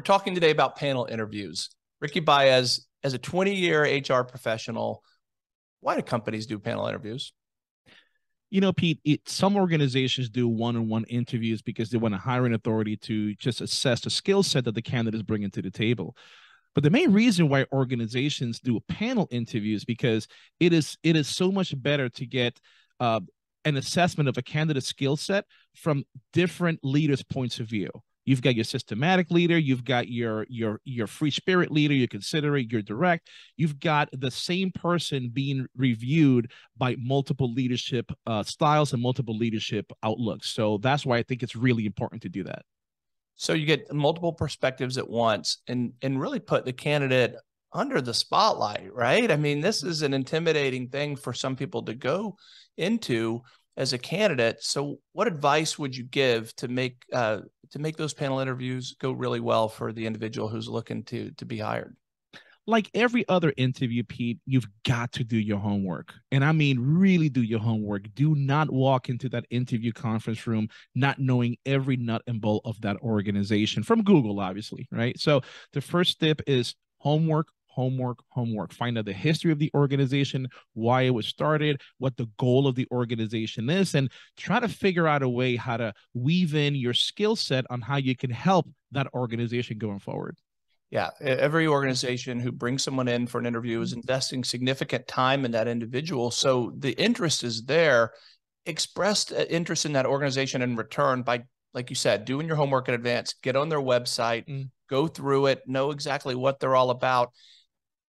We're talking today about panel interviews. Ricky Baez, as a 20 year HR professional, why do companies do panel interviews? You know, Pete, it, some organizations do one on one interviews because they want a hiring authority to just assess the skill set that the candidate is bringing to the table. But the main reason why organizations do panel interviews because it is it is so much better to get uh, an assessment of a candidate skill set from different leaders' points of view. You've got your systematic leader, you've got your your your free spirit leader, your considerate, your direct. You've got the same person being reviewed by multiple leadership uh, styles and multiple leadership outlooks. So that's why I think it's really important to do that. So you get multiple perspectives at once and and really put the candidate under the spotlight, right? I mean, this is an intimidating thing for some people to go into as a candidate. So, what advice would you give to make uh, to make those panel interviews go really well for the individual who's looking to to be hired? Like every other interview, Pete, you've got to do your homework. And I mean, really do your homework. Do not walk into that interview conference room not knowing every nut and bolt of that organization from Google, obviously, right? So, the first step is homework, homework, homework. Find out the history of the organization, why it was started, what the goal of the organization is, and try to figure out a way how to weave in your skill set on how you can help that organization going forward. Yeah, every organization who brings someone in for an interview is investing significant time in that individual. So the interest is there. Expressed uh, interest in that organization in return by, like you said, doing your homework in advance, get on their website, mm. go through it, know exactly what they're all about,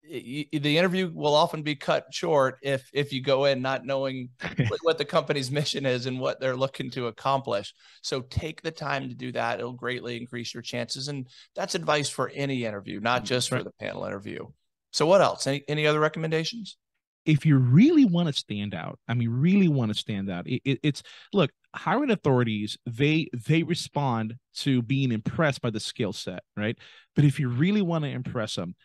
the interview will often be cut short if if you go in not knowing what the company's mission is and what they're looking to accomplish. So take the time to do that. It'll greatly increase your chances. And that's advice for any interview not mm, just for the panel interview. So what else? Any, any other recommendations? If you really want to stand out i mean really want to stand out it, it, it's look hiring authorities they they respond to being impressed by the skill set right? But if you really want to impress them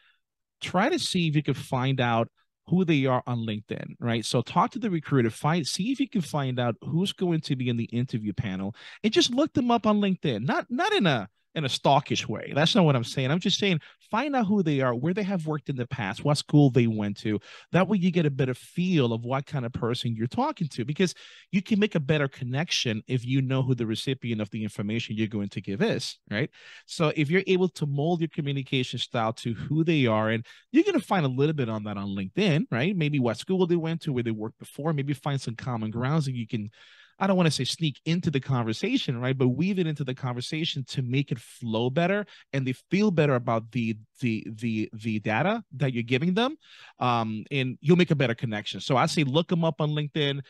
try to see if you can find out who they are on LinkedIn, right? So talk to the recruiter, find see if you can find out who's going to be in the interview panel and just look them up on LinkedIn. Not not in a in a stalkish way. That's not what I'm saying. I'm just saying find out who they are, where they have worked in the past, what school they went to. That way you get a better feel of what kind of person you're talking to because you can make a better connection if you know who the recipient of the information you're going to give is, right? So if you're able to mold your communication style to who they are, and you're going to find a little bit on that on LinkedIn, right? Maybe what school they went to, where they worked before, maybe find some common grounds that you can I don't want to say sneak into the conversation, right? But weave it into the conversation to make it flow better and they feel better about the the the the data that you're giving them. Um, and you'll make a better connection. So I say look them up on LinkedIn.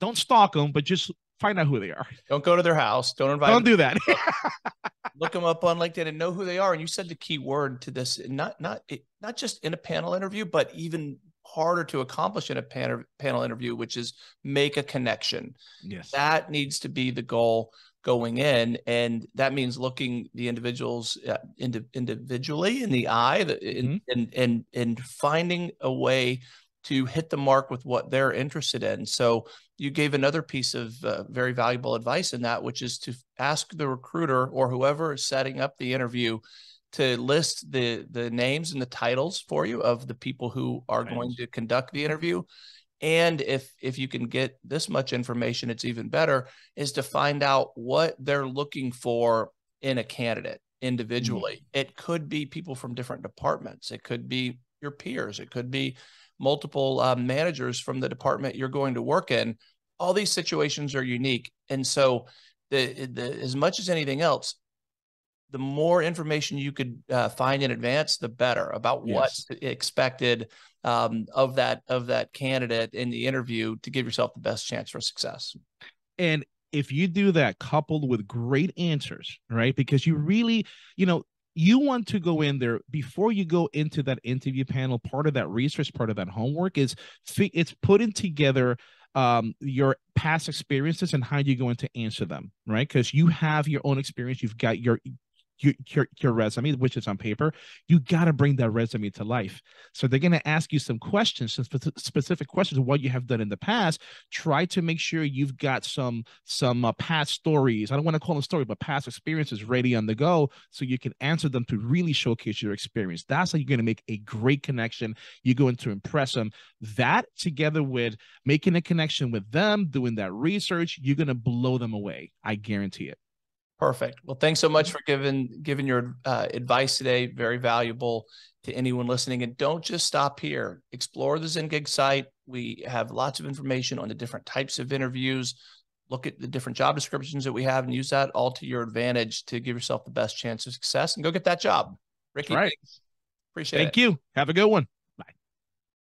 Don't stalk them, but just find out who they are. Don't go to their house. Don't invite. Don't do that. look them up on LinkedIn and know who they are. And you said the key word to this, not not not just in a panel interview, but even harder to accomplish in a pan- panel interview, which is make a connection. Yes. That needs to be the goal going in. And that means looking the individuals uh, ind- individually in the eye the, mm-hmm. and, and, and finding a way to hit the mark with what they're interested in. So you gave another piece of uh, very valuable advice in that, which is to ask the recruiter or whoever is setting up the interview to list the the names and the titles for you of the people who are right. going to conduct the interview. And if if you can get this much information it's even better is to find out what they're looking for in a candidate individually. Mm-hmm. it could be people from different departments. It could be your peers. It could be multiple uh, managers from the department you're going to work in. All these situations are unique. And so the, the as much as anything else the more information you could uh, find in advance, the better about yes. what's expected um, of that of that candidate in the interview to give yourself the best chance for success. And if you do that coupled with great answers, right? Because you really, you know, you want to go in there before you go into that interview panel. Part of that research, part of that homework is it's putting together um, your past experiences and how you're going to answer them, right? Because you have your own experience, you've got your your, your, your resume, which is on paper, you got to bring that resume to life. So they're going to ask you some questions, some specific questions of what you have done in the past. Try to make sure you've got some some uh, past stories. I don't want to call them stories, but past experiences ready on the go, so you can answer them to really showcase your experience. That's how you're going to make a great connection. You're going to impress them. That together with making a connection with them, doing that research, you're going to blow them away. I guarantee it. Perfect. Well, thanks so much for giving giving your uh, advice today. Very valuable to anyone listening. And don't just stop here. Explore the Zengig site. We have lots of information on the different types of interviews. Look at the different job descriptions that we have and use that all to your advantage to give yourself the best chance of success and go get that job. Ricky, right. Appreciate Thank it. Thank you. Have a good one.